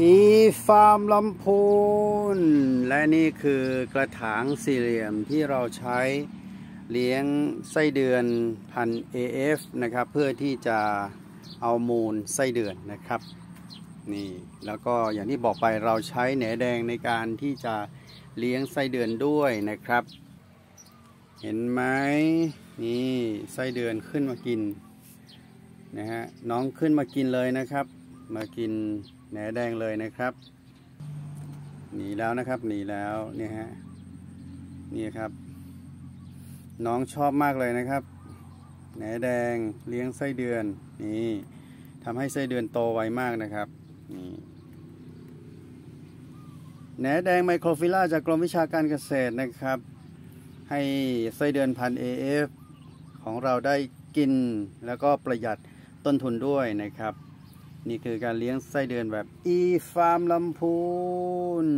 อีฟาร์มลำพูนและนี่คือกระถางสี่เหลี่ยมที่เราใช้เลี้ยงไส้เดือนพัน AF นะครับ เพื่อที่จะเอามูลไส้เดือนนะครับนี่แล้วก็อย่างที่บอกไปเราใช้แหนแดงในการที่จะเลี้ยงไส้เดือนด้วยนะครับ เห็นไหมนี่ไส้เดือนขึ้นมากินนะฮะน้องขึ้นมากินเลยนะครับ มากินแหนแดงเลยนะครับ หนีแล้วนะครับ หนีแล้วเนี่ยฮะนี่ครับ น้องชอบมากเลยนะครับแหนแดงเลี้ยงไส้เดือนนี่ทำให้ไส้เดือนโตไวมากนะครับนี่แหนแดงไมโครฟิล่าจากกรมวิชาการเกษตรนะครับ ให้ไส้เดือนพัน AF ของเราได้กินแล้วก็ประหยัดต้นทุนด้วยนะครับ นี่คือการเลี้ยงไส้เดือนแบบอีฟาร์มลำพูน